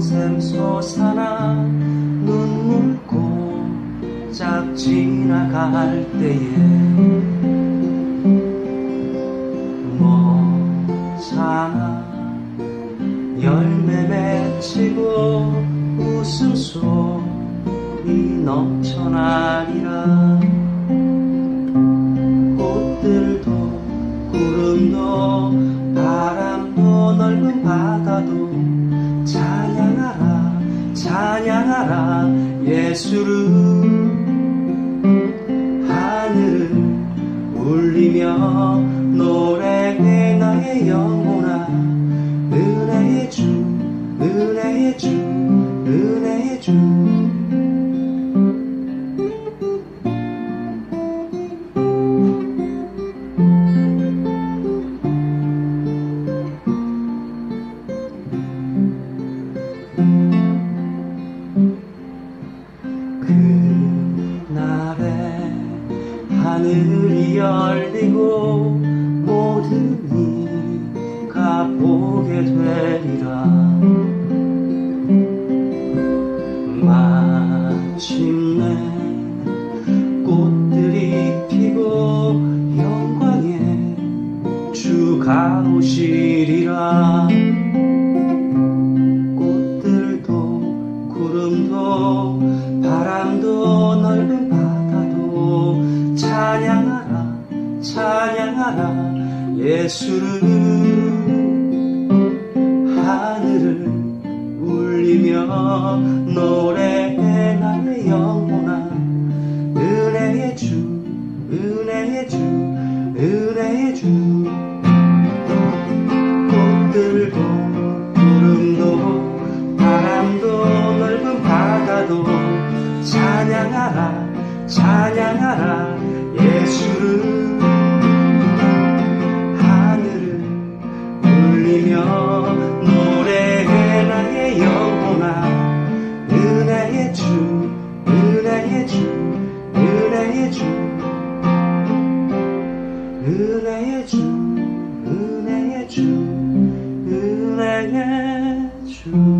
샘 솟아나 눈물 고짝 지나갈 때에 뭐잖아 열매 맺히고 웃음소리 넘쳐나리라. 꽃들도 구름도 바람 도 넓은 바다도 찬양하라 찬양하라 예수를. 하늘을 울리며 노래 하늘이 열리고 모든 이가 보게 되리라. 마침내 꽃들이 피고 영광에 주가 오시리라. 꽃들도 구름도 바람도 찬양하라 찬양하라 예수를 하늘을 울리며 노래해 나의 영혼아 은혜의 주 은혜의 주 은혜의 주. 꽃들도 찬양하라 예수를. 하늘을 울리며 노래해라 의 영혼아. 은혜의 주 은혜의 주 은혜의 주. 은혜의 주 은혜의 주 은혜의 주.